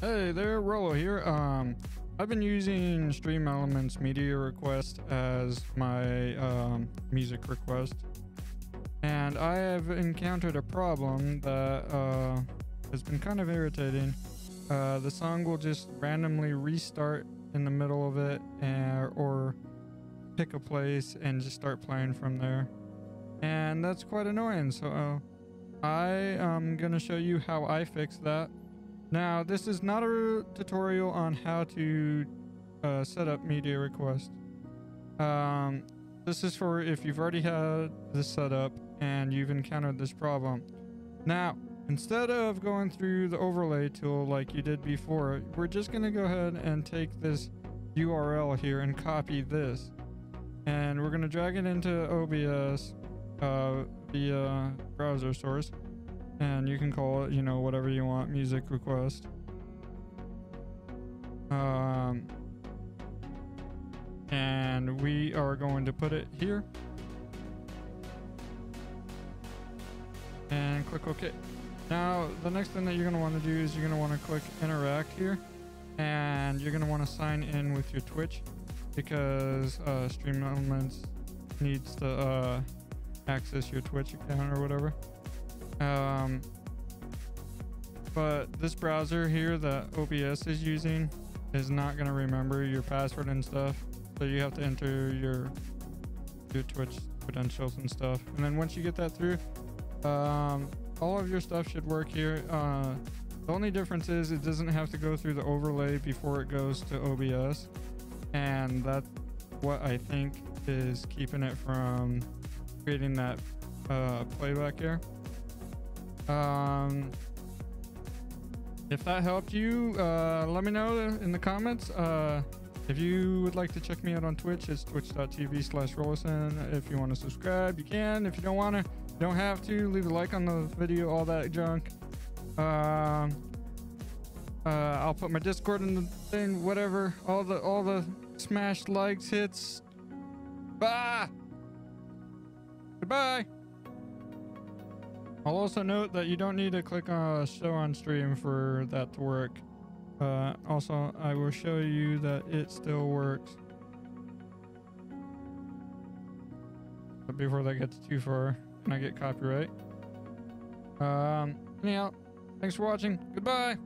Hey there, Rolo here. Um, I've been using Stream Elements Media Request as my um, music request, and I have encountered a problem that uh, has been kind of irritating. Uh, the song will just randomly restart in the middle of it, and, or pick a place and just start playing from there, and that's quite annoying. So uh, I am gonna show you how I fix that. Now, this is not a tutorial on how to uh, set up media request. Um, this is for if you've already had this set up and you've encountered this problem. Now, instead of going through the overlay tool like you did before, we're just going to go ahead and take this URL here and copy this. And we're going to drag it into OBS uh, via browser source and you can call it you know whatever you want music request. Um and we are going to put it here. And click ok. Now the next thing that you're going to want to do is you're going to want to click interact here and you're going to want to sign in with your twitch because uh, stream elements needs to uh, access your twitch account or whatever um, but this browser here that OBS is using is not going to remember your password and stuff. So you have to enter your your Twitch credentials and stuff. And then once you get that through, um, all of your stuff should work here. Uh, the only difference is it doesn't have to go through the overlay before it goes to OBS. And that's what I think is keeping it from creating that uh, playback error. Um, if that helped you, uh, let me know in the comments. Uh, if you would like to check me out on Twitch, it's twitch.tv slash Rolocen. If you want to subscribe, you can. If you don't want to, don't have to. Leave a like on the video, all that junk. Um, uh, I'll put my Discord in the thing, whatever. All the all the smashed likes, hits. Bye. Goodbye. I'll also note that you don't need to click on show on stream for that to work. Uh, also, I will show you that it still works. But before that gets too far and I get copyright. Um, anyhow, thanks for watching. Goodbye.